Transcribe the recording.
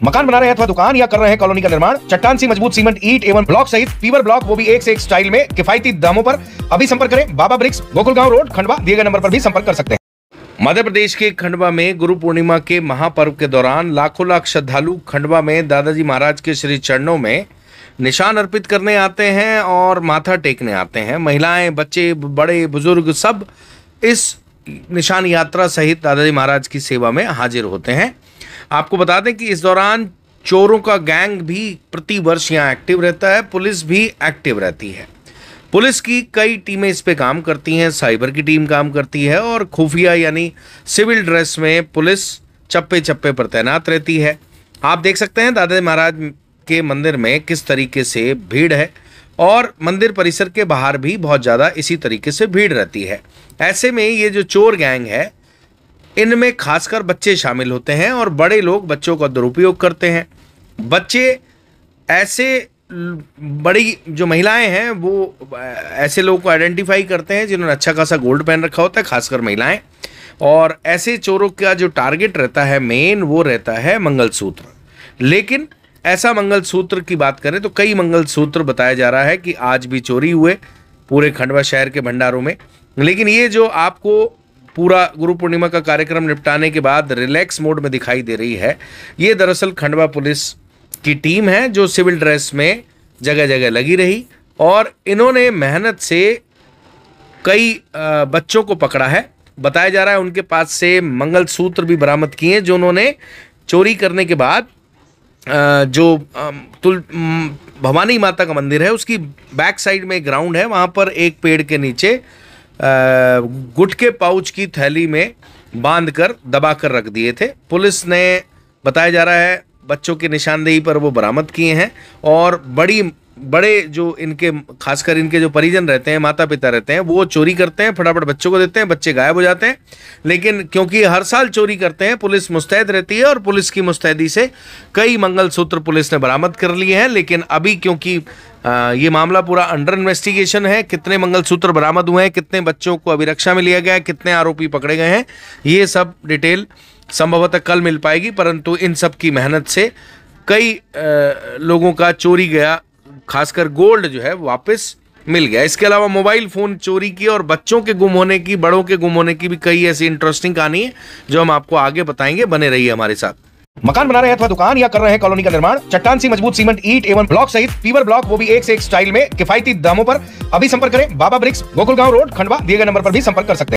मकान बना रहे हैं अथवा दुकान या कर रहे हैं कॉलोनी का निर्माण, चट्टान सी मज़बूत सीमेंट, ईट एवं ब्लॉक सहित पीवर ब्लॉक, वो भी एक से एक स्टाइल में किफायती दामों पर अभी संपर्क करें। बाबा ब्रिक्स, गोकुलगांव रोड, खंडवा, दिए गए नंबर पर भी संपर्क कर सकते हैं। मध्य प्रदेश के खंडवा में गुरु पूर्णिमा के महापर्व के दौरान लाखों लाख श्रद्धालु खंडवा में दादाजी महाराज के श्री चरणों में निशान अर्पित करने आते हैं और माथा टेकने आते हैं। महिलाएँ, बच्चे, बड़े, बुज़ुर्ग सब इस निशान यात्रा सहित दादाजी महाराज की सेवा में हाजिर होते हैं। आपको बता दें कि इस दौरान चोरों का गैंग भी प्रति वर्ष यहाँ एक्टिव रहता है, पुलिस भी एक्टिव रहती है। पुलिस की कई टीमें इस पे काम करती हैं, साइबर की टीम काम करती है और खुफिया यानी सिविल ड्रेस में पुलिस चप्पे चप्पे पर तैनात रहती है। आप देख सकते हैं दादाजी महाराज के मंदिर में किस तरीके से भीड़ है और मंदिर परिसर के बाहर भी बहुत ज़्यादा इसी तरीके से भीड़ रहती है। ऐसे में ये जो चोर गैंग है इनमें खासकर बच्चे शामिल होते हैं और बड़े लोग बच्चों का दुरुपयोग करते हैं। बच्चे ऐसे बड़ी जो महिलाएँ हैं, वो ऐसे लोगों को आइडेंटिफाई करते हैं जिन्होंने अच्छा खासा गोल्ड पहन रखा होता है, खासकर महिलाएँ। और ऐसे चोरों का जो टारगेट रहता है, मेन वो रहता है मंगलसूत्र। लेकिन ऐसा मंगलसूत्र की बात करें तो कई मंगलसूत्र बताया जा रहा है कि आज भी चोरी हुए पूरे खंडवा शहर के भंडारों में। लेकिन ये जो आपको पूरा गुरु पूर्णिमा का कार्यक्रम निपटाने के बाद रिलैक्स मोड में दिखाई दे रही है। ये दरअसल खंडवा पुलिस की टीम है जो सिविल ड्रेस में जगह जगह लगी रही और इन्होंने मेहनत से कई बच्चों को पकड़ा है। बताया जा रहा है उनके पास से मंगलसूत्र भी बरामद किए जो उन्होंने चोरी करने के बाद जो तुल भवानी माता का मंदिर है, उसकी बैक साइड में ग्राउंड है, वहाँ पर एक पेड़ के नीचे गुटके पाउच की थैली में बाँध कर दबा कर रख दिए थे। पुलिस ने, बताया जा रहा है, बच्चों की निशानदेही पर वो बरामद किए हैं और बड़ी बड़े जो इनके, खासकर इनके जो परिजन रहते हैं माता पिता रहते हैं, वो चोरी करते हैं, फटाफट बच्चों को देते हैं, बच्चे गायब हो जाते हैं। लेकिन क्योंकि हर साल चोरी करते हैं, पुलिस मुस्तैद रहती है और पुलिस की मुस्तैदी से कई मंगलसूत्र पुलिस ने बरामद कर लिए हैं। लेकिन अभी क्योंकि ये मामला पूरा अंडर इन्वेस्टिगेशन है, कितने मंगलसूत्र बरामद हुए हैं, कितने बच्चों को अभिरक्षा में लिया गया है, कितने आरोपी पकड़े गए हैं, ये सब डिटेल संभवतः कल मिल पाएगी। परंतु इन सब की मेहनत से कई लोगों का चोरी गया खासकर गोल्ड जो है, वापस मिल गया। इसके अलावा मोबाइल फ़ोन चोरी की और बच्चों के गुम होने की, बड़ों के गुम होने की भी कई ऐसी इंटरेस्टिंग कहानी है, जो हम आपको आगे बताएँगे। बने रहिए हमारे साथ। मकान बना रहे अथवा दुकान या कर रहे हैं कॉलोनी का निर्माण, चट्टान सी मज़बूत सीमेंट, ईट एवं ब्लॉक सहित पीवर ब्लॉक, वो भी एक से एक स्टाइल में किफायती दामों पर अभी संपर्क करें। बाबा ब्रिक्स गोकुलगांव रोड, खंडवा, दिए गए नंबर पर भी संपर्क कर सकते हैं।